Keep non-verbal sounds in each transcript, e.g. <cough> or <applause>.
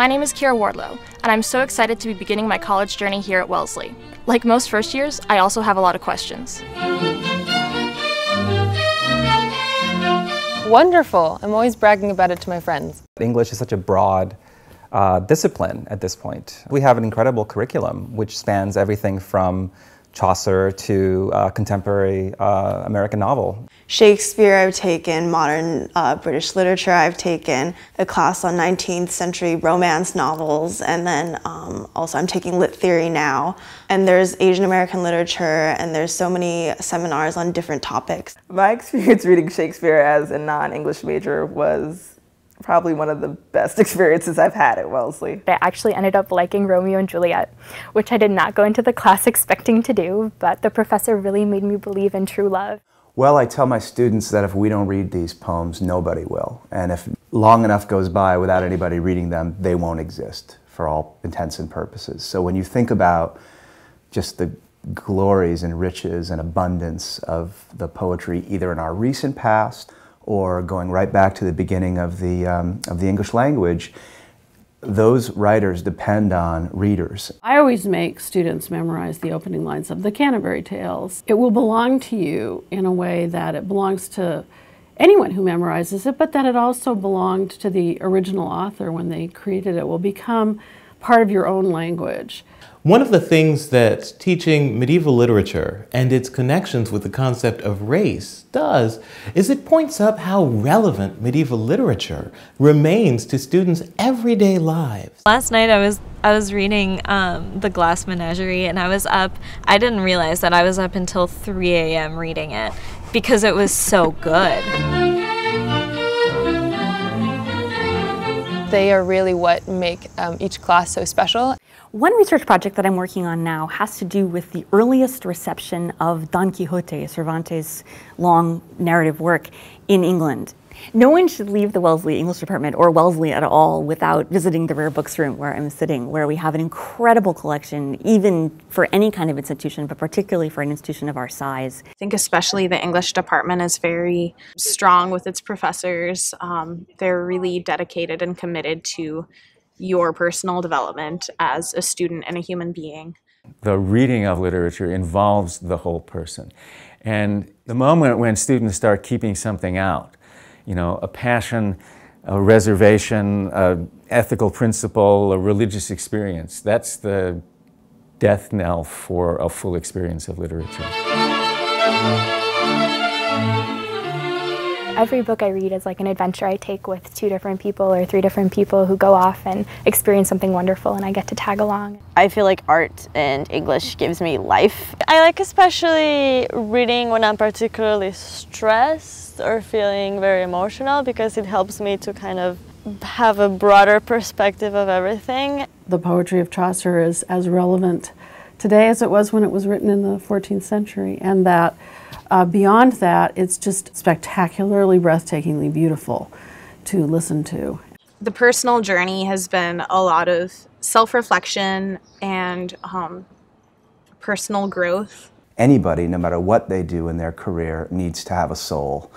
My name is Kira Wardlow, and I'm so excited to be beginning my college journey here at Wellesley. Like most first years, I also have a lot of questions. Wonderful. I'm always bragging about it to my friends. English is such a broad uh, discipline at this point. We have an incredible curriculum which spans everything from Chaucer to uh, contemporary uh, American novel. Shakespeare, I've taken modern uh, British literature, I've taken a class on 19th century romance novels, and then um, also I'm taking lit theory now. And there's Asian American literature, and there's so many seminars on different topics. My experience reading Shakespeare as a non English major was probably one of the best <laughs> experiences I've had at Wellesley. I actually ended up liking Romeo and Juliet, which I did not go into the class <laughs> expecting to do, but the professor really made me believe in true love. Well, I tell my students that if we don't read these poems, nobody will. And if long enough goes by without anybody reading them, they won't exist for all intents and purposes. So when you think about just the glories and riches and abundance of the poetry, either in our recent past or going right back to the beginning of the, um, of the English language, those writers depend on readers. I always make students memorize the opening lines of the Canterbury Tales. It will belong to you in a way that it belongs to anyone who memorizes it, but that it also belonged to the original author when they created it, will become part of your own language. One of the things that teaching medieval literature and its connections with the concept of race does is it points up how relevant medieval literature remains to students' everyday lives. Last night I was I was reading um, The Glass Menagerie and I was up, I didn't realize that I was up until 3 a.m. reading it because it was so good. They are really what make um, each class so special. One research project that I'm working on now has to do with the earliest reception of Don Quixote, Cervantes' long narrative work, in England. No one should leave the Wellesley English department or Wellesley at all without visiting the Rare Books Room where I'm sitting, where we have an incredible collection, even for any kind of institution, but particularly for an institution of our size. I think especially the English department is very strong with its professors. Um, they're really dedicated and committed to your personal development as a student and a human being. The reading of literature involves the whole person. And the moment when students start keeping something out, you know, a passion, a reservation, an ethical principle, a religious experience, that's the death knell for a full experience of literature. Every book I read is like an adventure I take with two different people or three different people who go off and experience something wonderful and I get to tag along. I feel like art and English gives me life. I like especially reading when I'm particularly stressed or feeling very emotional because it helps me to kind of have a broader perspective of everything. The poetry of Chaucer is as relevant today as it was when it was written in the 14th century and that uh, beyond that, it's just spectacularly, breathtakingly beautiful to listen to. The personal journey has been a lot of self reflection and um, personal growth. Anybody, no matter what they do in their career, needs to have a soul,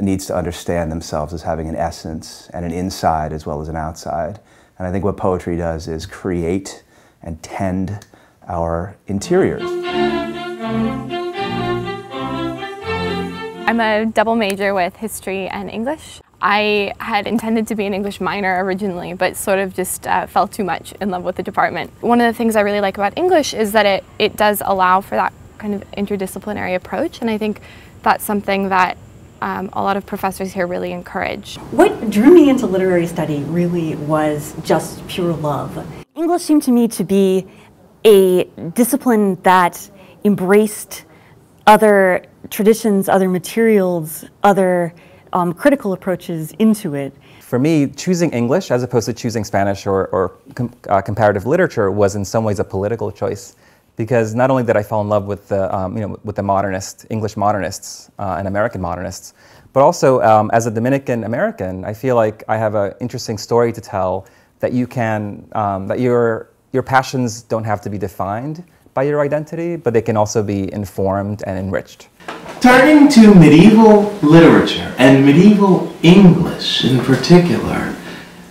needs to understand themselves as having an essence and an inside as well as an outside. And I think what poetry does is create and tend our interiors. I'm a double major with history and English. I had intended to be an English minor originally, but sort of just uh, fell too much in love with the department. One of the things I really like about English is that it, it does allow for that kind of interdisciplinary approach, and I think that's something that um, a lot of professors here really encourage. What drew me into literary study really was just pure love. English seemed to me to be a discipline that embraced other traditions, other materials, other um, critical approaches into it. For me, choosing English as opposed to choosing Spanish or, or com uh, comparative literature was in some ways a political choice because not only did I fall in love with the, um, you know, with the modernist, English modernists uh, and American modernists, but also um, as a Dominican American, I feel like I have an interesting story to tell that you can, um, that your, your passions don't have to be defined by your identity, but they can also be informed and enriched. Turning to medieval literature and medieval English in particular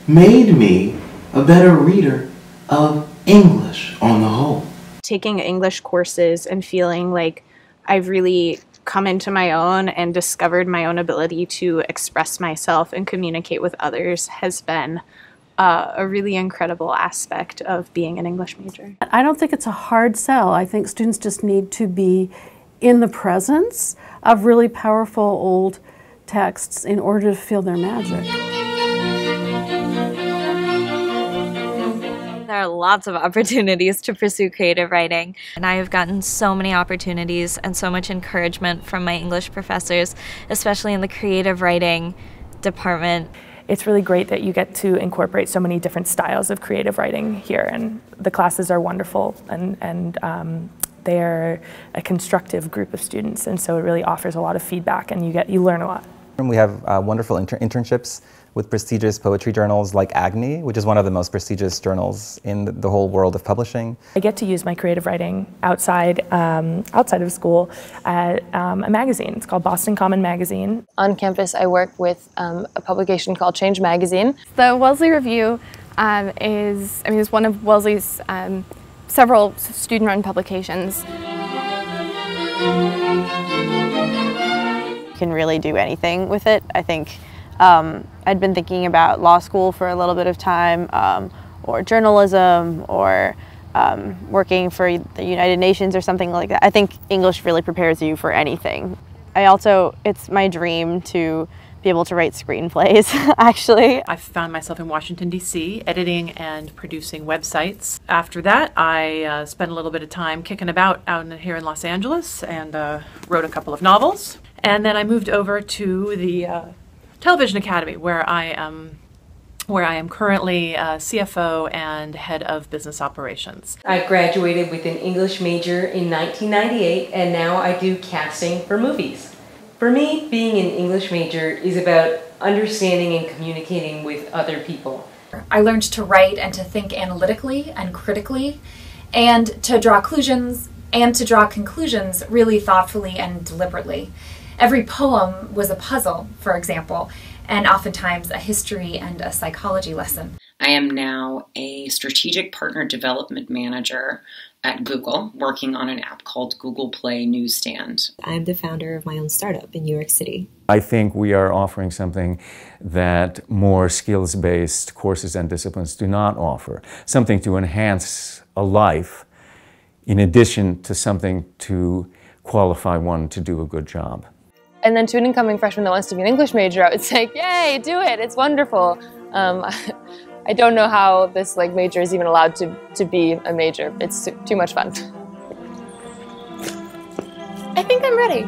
made me a better reader of English on the whole. Taking English courses and feeling like I've really come into my own and discovered my own ability to express myself and communicate with others has been uh, a really incredible aspect of being an English major. I don't think it's a hard sell. I think students just need to be in the presence of really powerful old texts in order to feel their magic. There are lots of opportunities to pursue creative writing, and I have gotten so many opportunities and so much encouragement from my English professors, especially in the creative writing department. It's really great that you get to incorporate so many different styles of creative writing here, and the classes are wonderful and, and um, they're a constructive group of students, and so it really offers a lot of feedback, and you get you learn a lot. We have uh, wonderful inter internships with prestigious poetry journals like Agni, which is one of the most prestigious journals in the whole world of publishing. I get to use my creative writing outside, um, outside of school at um, a magazine. It's called Boston Common Magazine. On campus, I work with um, a publication called Change Magazine. The Wellesley Review um, is, I mean, it's one of Wellesley's um, several student-run publications. Can really do anything with it. I think um, I'd been thinking about law school for a little bit of time, um, or journalism, or um, working for the United Nations or something like that. I think English really prepares you for anything. I also, it's my dream to be able to write screenplays, <laughs> actually. I found myself in Washington, D.C., editing and producing websites. After that, I uh, spent a little bit of time kicking about out in, here in Los Angeles and uh, wrote a couple of novels. And then I moved over to the uh, Television Academy, where I am where I am currently uh, CFO and head of business operations. I graduated with an English major in 1998 and now I do casting for movies. For me, being an English major is about understanding and communicating with other people. I learned to write and to think analytically and critically and to draw conclusions and to draw conclusions really thoughtfully and deliberately. Every poem was a puzzle, for example, and oftentimes a history and a psychology lesson. I am now a strategic partner development manager at Google, working on an app called Google Play Newsstand. I'm the founder of my own startup in New York City. I think we are offering something that more skills based courses and disciplines do not offer something to enhance a life in addition to something to qualify one to do a good job. And then to an incoming freshman that wants to be an English major, I would say, <laughs> yay, do it, it's wonderful. Um, <laughs> I don't know how this like major is even allowed to, to be a major. It's too, too much fun. <laughs> I think I'm ready.